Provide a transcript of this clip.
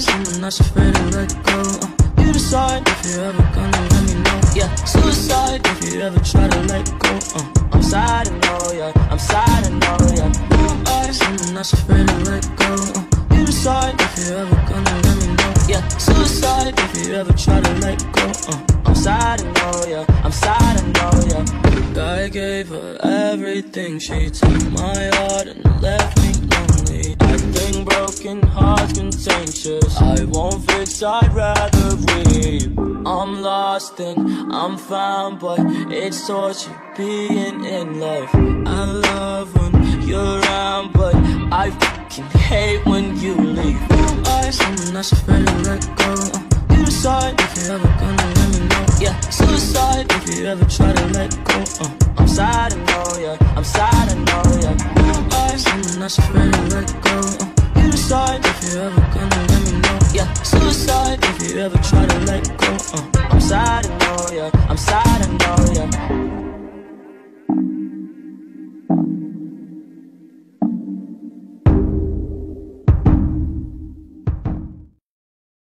Someone that's afraid to let go. Uh, you decide if you're ever gonna let me know. Yeah, suicide if you ever try to let go. Uh, I'm sad, I know, yeah. I'm sad, I know, yeah. You are someone that's afraid to let go. Uh, you decide if you're ever gonna let me know. Yeah, suicide if you ever try to let go. Uh, I'm sad, I know, yeah. I'm sad, I know, yeah. I gave her everything. She took my heart and left me. I broken hearts contagious. I won't fix, I'd rather weep. I'm lost and I'm found, but it's torture being in love. I love when you're around, but I fucking hate when you leave. I'm someone that's afraid to let go. Uh, you decide if you're ever gonna let me know. Yeah, suicide if you ever try to let go. Uh, I'm sad, I know, yeah. I'm sad, I know, yeah. I'm someone that's afraid to let go. Uh, you decide if you're ever gonna let me know. Yeah, suicide if you ever try to let go. Uh, I'm sad, know, yeah. I'm sad.